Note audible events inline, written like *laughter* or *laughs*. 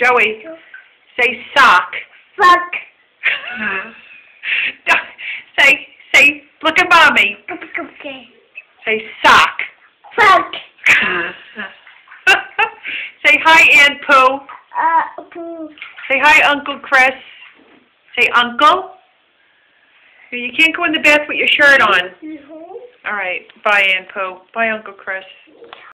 Joey, say sock. Sock. *laughs* say, say, look at mommy. Okay. Say sock. Sock. *laughs* say hi, Aunt Pooh. Uh, Pooh. Say hi, Uncle Chris. Say uncle. You can't go in the bath with your shirt on. Mhm. All right. Bye, Aunt Pooh. Bye, Uncle Chris.